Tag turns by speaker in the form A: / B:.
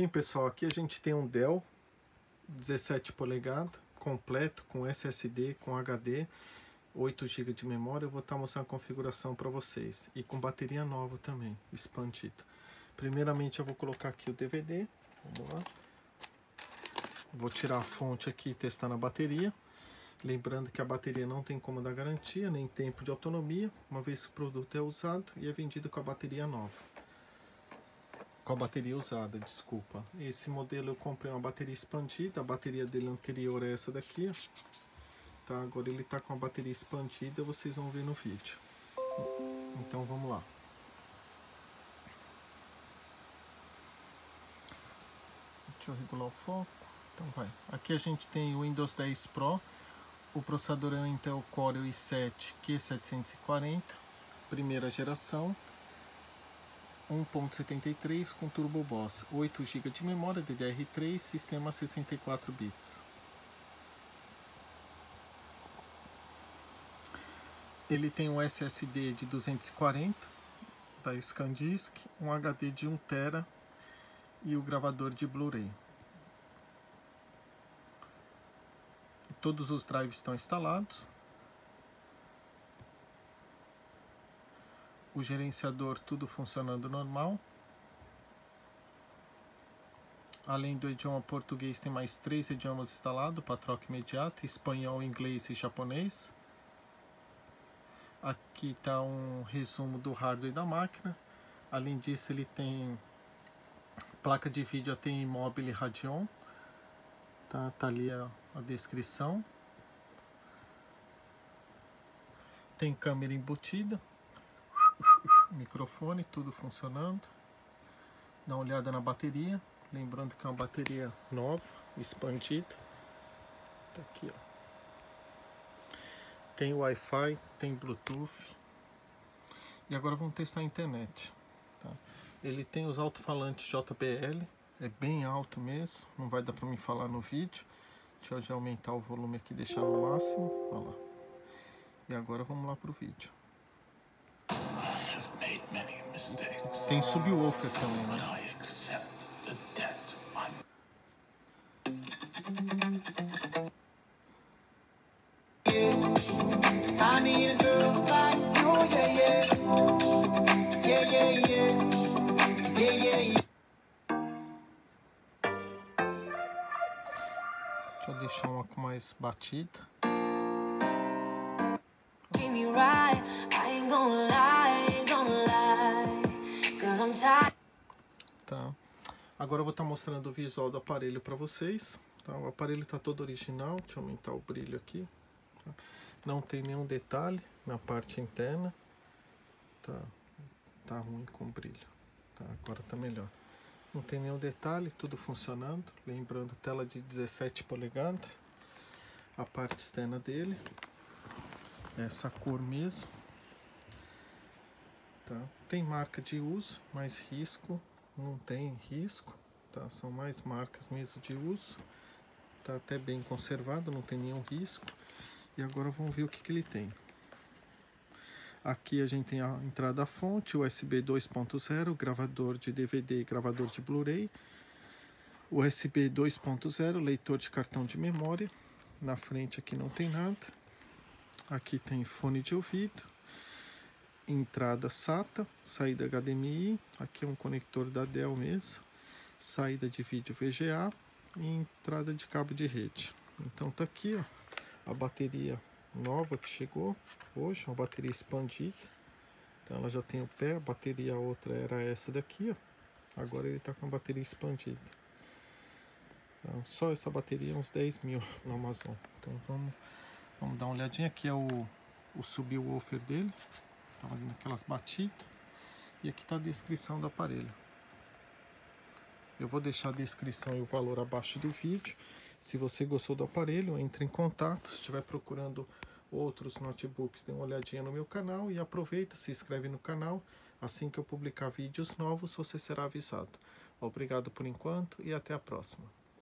A: Bem pessoal, aqui a gente tem um Dell 17 polegadas completo com SSD, com HD, 8 GB de memória. Eu vou estar mostrando a configuração para vocês e com bateria nova também, expandida. Primeiramente eu vou colocar aqui o DVD. Vamos lá. Vou tirar a fonte aqui e testar na bateria. Lembrando que a bateria não tem como dar garantia, nem tempo de autonomia, uma vez que o produto é usado e é vendido com a bateria nova com a bateria usada, desculpa. Esse modelo eu comprei uma bateria expandida, a bateria dele anterior é essa daqui, tá? Agora ele tá com a bateria expandida, vocês vão ver no vídeo. Então vamos lá. Deixa eu regular o foco. Então vai. Aqui a gente tem o Windows 10 Pro, o processador é o Intel Core i7 Q740, primeira geração. 1.73 com Turbo Boss, 8 GB de memória DDR3, sistema 64 bits. Ele tem um SSD de 240 da ScanDisk, um HD de 1 TB e o gravador de Blu-ray. Todos os drives estão instalados. O gerenciador tudo funcionando normal. Além do idioma português, tem mais três idiomas instalados para troca imediata: espanhol, inglês e japonês. Aqui está um resumo do hardware da máquina. Além disso, ele tem placa de vídeo tem Mobile Radeon. Tá, tá ali a, a descrição. Tem câmera embutida microfone, tudo funcionando. Dá uma olhada na bateria, lembrando que é uma bateria nova, expandida. Tá aqui, ó. Tem Wi-Fi, tem Bluetooth. E agora vamos testar a internet. Tá? Ele tem os alto-falantes JBL, é bem alto mesmo, não vai dar para me falar no vídeo. Deixa eu já aumentar o volume aqui, deixar no máximo. Lá. E agora vamos lá pro vídeo. Tem subwoofer também, né? Deixa eu deixar uma com mais batida. Tá. Agora eu vou estar tá mostrando o visual do aparelho para vocês. Tá? O aparelho está todo original. Deixa eu aumentar o brilho aqui. Tá? Não tem nenhum detalhe na parte interna. Tá, tá ruim com brilho. Tá? Agora tá melhor. Não tem nenhum detalhe, tudo funcionando. Lembrando, tela de 17 polegadas. A parte externa dele. Essa cor mesmo. Tá? Tem marca de uso, mas risco não tem risco, tá? São mais marcas mesmo de uso. Tá até bem conservado, não tem nenhum risco. E agora vamos ver o que, que ele tem. Aqui a gente tem a entrada fonte, USB 2.0, gravador de DVD e gravador de Blu-ray. USB 2.0, leitor de cartão de memória. Na frente aqui não tem nada. Aqui tem fone de ouvido entrada SATA, saída HDMI, aqui é um conector da Dell mesmo, saída de vídeo VGA e entrada de cabo de rede. Então tá aqui ó, a bateria nova que chegou hoje, uma bateria expandida. Então ela já tem o pé, a bateria outra era essa daqui, ó. agora ele está com a bateria expandida. Então, só essa bateria uns 10 mil no Amazon. Então vamos, vamos dar uma olhadinha aqui é o, o subwoofer dele. Estava ali naquelas batidas. E aqui está a descrição do aparelho. Eu vou deixar a descrição e o valor abaixo do vídeo. Se você gostou do aparelho, entre em contato. Se estiver procurando outros notebooks, dê uma olhadinha no meu canal e aproveita, se inscreve no canal. Assim que eu publicar vídeos novos, você será avisado. Obrigado por enquanto e até a próxima.